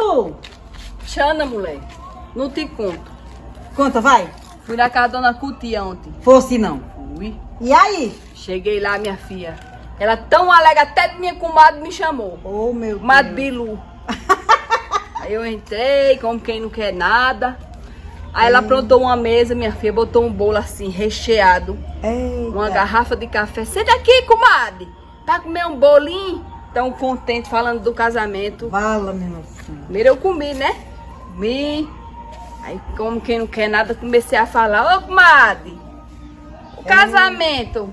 Bilu? Xana, mulher. Não te conto. Conta, vai. Fui na casa da dona Cutia ontem. Fosse não. Fui. E aí? Cheguei lá, minha filha. Ela tão alega até de minha comadre me chamou. Oh, meu Deus. Bilu. Aí eu entrei, como quem não quer nada. Aí ela aprontou uma mesa, minha filha, botou um bolo assim, recheado. Eita. Uma garrafa de café. Senta aqui, comadre. Pra comer um bolinho. Tão contente falando do casamento. Fala, minha nossa. Primeiro eu comi, né? Comi. Aí, como quem não quer nada, comecei a falar. Ô, comadre, o casamento.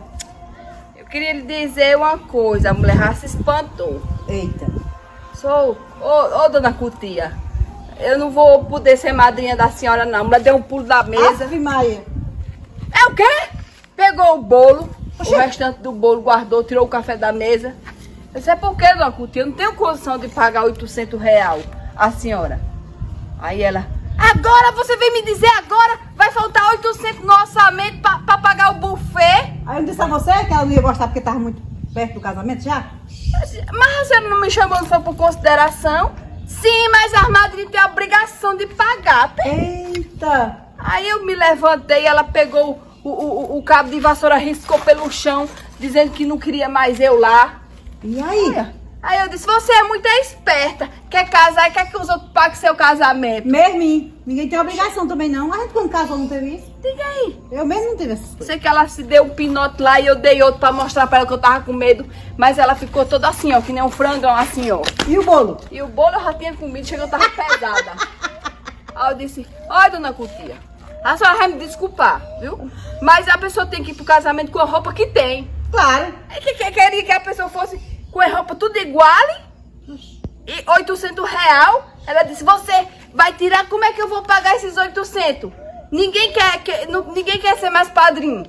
Eu queria lhe dizer uma coisa. A mulher já se espantou. Eita. Sou. Ô, ô, dona Cutia. Eu não vou poder ser madrinha da senhora, não. A mulher deu um pulo da mesa. Ave Maria. É o quê? Pegou o bolo, o restante do bolo guardou, tirou o café da mesa. Disse, é por quê, dona Cutia? Eu não tenho condição de pagar 800 real a senhora. Aí ela, agora você vem me dizer agora, vai faltar 800 no orçamento pra, pra pagar o buffet? Aí eu disse a você que ela não ia gostar porque tava muito perto do casamento já? Mas a senhora não me chamou, não foi por consideração? Sim, mas a madrinha tem a obrigação de pagar. Eita. Aí eu me levantei, ela pegou o, o, o cabo de vassoura, riscou pelo chão, dizendo que não queria mais eu lá. E aí? Aí eu disse, você é muito esperta, quer casar e quer que os outros paguem seu casamento. Mesmo, ninguém tem obrigação também não. A gente quando casou não teve isso. Diga aí. Eu mesmo não tive essas coisas. Sei que ela se deu um pinote lá e eu dei outro pra mostrar pra ela que eu tava com medo, mas ela ficou toda assim, ó, que nem um frangão assim, ó. E o bolo? E o bolo eu já tinha comido, chegou, eu tava pesada. Aí eu disse, olha, dona Cutia, a senhora vai me desculpar, viu? Mas a pessoa tem que ir pro casamento com a roupa que tem. Claro. É que, que queria que a pessoa fosse com a roupa tudo igual e 800 real. Ela disse, você vai tirar, como é que eu vou pagar esses 800? Ninguém quer, quer- não- ninguém quer ser mais padrinho.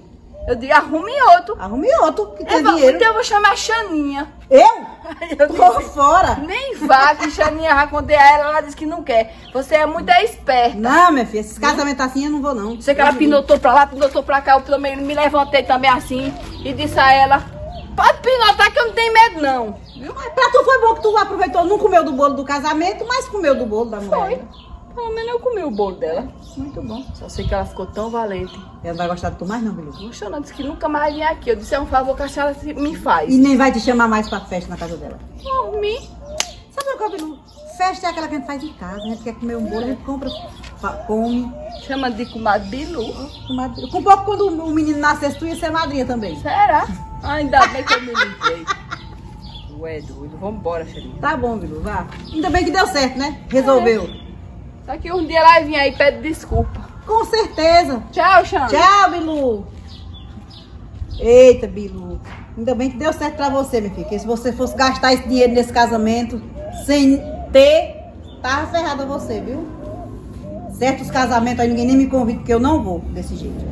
Eu digo, arrume outro. Arrume outro que tem Eu vou- dinheiro. então eu vou chamar a Xaninha. Eu? Eu Tô fora. nem vá, que Xaninha contei a ela, ela disse que não quer. Você é muito esperta. Não, minha filha, esses casamentos assim eu não vou não. Sei que ela pinotou pra lá, pinotou pra cá, eu também me levantei também assim e disse a ela, pode pinotar que eu não tenho medo não. Viu? Mas pra tu foi bom que tu aproveitou, não comeu do bolo do casamento, mas comeu do bolo da mulher. Foi. Pelo menos eu comi o bolo dela. Muito bom. Só sei que ela ficou tão valente. Ela não vai gostar de tu mais não, Bilu. Gostou não, disse que nunca mais vinha aqui. Eu disse, é um favor que a senhora se- me faz. E nem vai te chamar mais pra festa na casa dela. Por mim. Sabe o que, Bilu? Festa é aquela que a gente faz em casa. A gente quer comer um bolo, a gente compra, come. Chama de comadre Bilu. Comadre- Com pouco quando o menino nascesse, tu ia ser madrinha também. Será? Ainda bem que eu me livrei. Ué, doido. Vambora, Xerinha. Tá bom, Bilu, vá. Ainda bem que deu certo, né? Resolveu. Daqui um dia ela vem aí e pede desculpa. Com certeza. Tchau, Xana. Tchau, Bilu. Eita, Bilu. Ainda bem que deu certo pra você, minha filha. Porque se você fosse gastar esse dinheiro nesse casamento sem ter, tava ferrada você, viu? Certos casamentos aí ninguém nem me convida, porque eu não vou desse jeito.